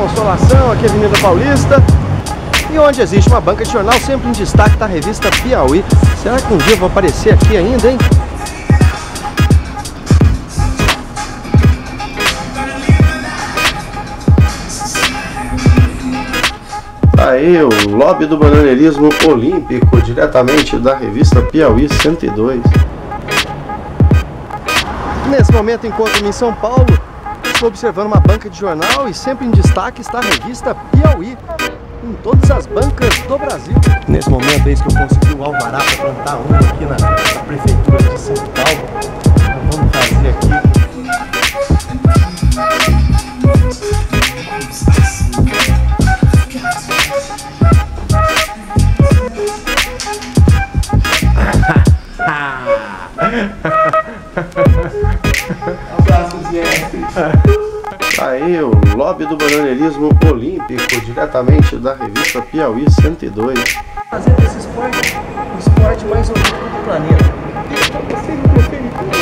Consolação, aqui Avenida Paulista. E onde existe uma banca de jornal, sempre em destaque está a revista Piauí. Será que um dia eu vou aparecer aqui ainda, hein? Aí o lobby do bananeirismo olímpico, diretamente da revista Piauí 102. Nesse momento encontro-me em São Paulo, estou observando uma banca de jornal e sempre em destaque está a revista Piauí, em todas as bancas do Brasil. Nesse momento é isso que eu consegui o alvará para plantar um aqui na, na prefeitura de São Paulo. Então vamos fazer aqui Aí o lobby do bananeirismo olímpico, diretamente da revista Piauí 102. Fazendo esse esporte o esporte mais olímpico do planeta. Eu prefiro, prefiro.